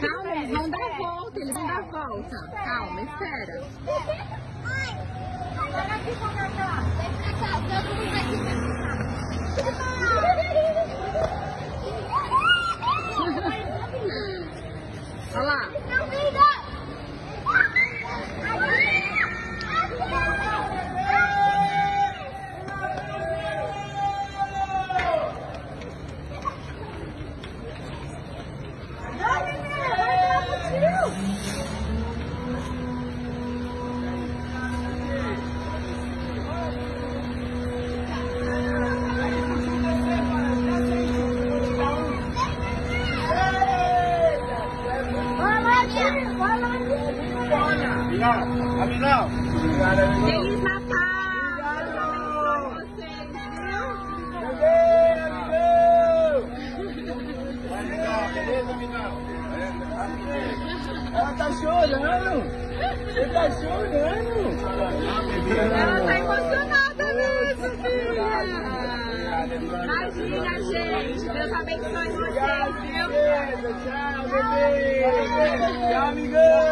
Calma, eles vão dar a volta, eles vão dar a volta. Calma, espera. Olha aqui pra cá. Vem pra cá, todo mundo pra cá. Olha lá. Briga! Amigão, Feliz Natal! Abençoe vocês, viu? beleza, amigão? Ela tá chorando. Você tá chorando. Ela tá emocionada mesmo, filha! Imagina, gente! Deus abençoe vocês, viu? Tchau, bebê. Tchau, amigão.